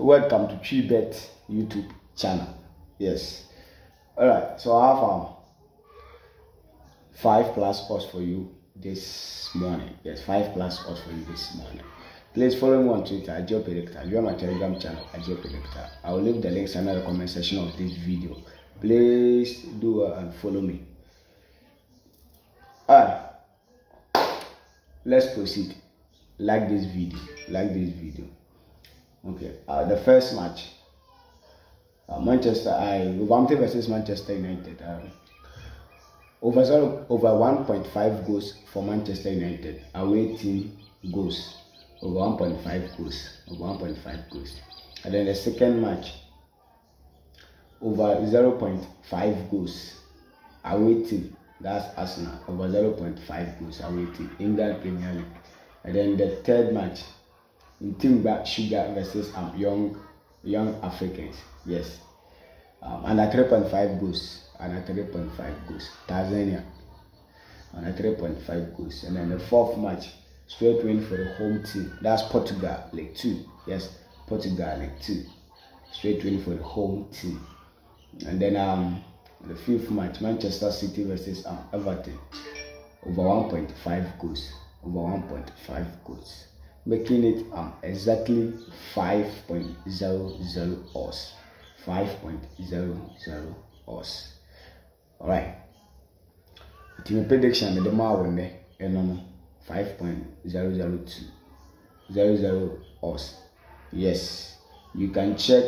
welcome to TreeBet YouTube channel. Yes. Alright, so I have um, five plus odds for you this morning. Yes, five plus odds for you this morning. Please follow me on Twitter, Agio Predictor. You are my Telegram channel, Agio Predictor. I will leave the links under the comment section of this video. Please do uh, follow me. Alright, let's proceed. Like this video. Like this video. Okay, uh, the first match. Uh, Manchester, I Wolverhampton versus Manchester United. Um, over zero, over 1.5 goals for Manchester United. Away team goals over 1.5 goals. Over 1.5 goals. And then the second match over 0.5 goals. Away team that's Arsenal over 0.5 goals away team England Premier League. And then the third match Mtibwa Sugar versus um, Young Young Africans. Yes. Um, under 3.5 goals. Under 3.5 goals. Tanzania. Under 3.5 goals. And then the fourth match, straight win for the home team. That's Portugal, League 2. Yes, Portugal, League 2. Straight win for the home team. And then um the fifth match, Manchester City versus um, Everton. Over 1.5 goals. Over 1.5 goals making it um, exactly 5.00 ohms. 5.00 us, Alright. It will prediction the demo one there and 5.002 00 us. Yes. You can check